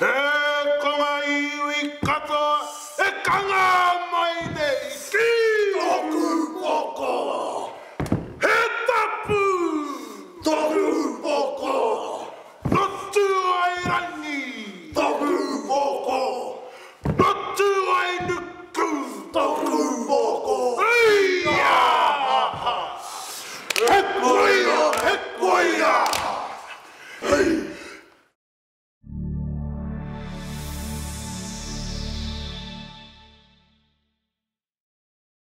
e konga iwi kato e kanga mai nei ki toku poko he tapu toku poko notu ai rangi toku poko notu ai nuku toku poko ei ha ha ha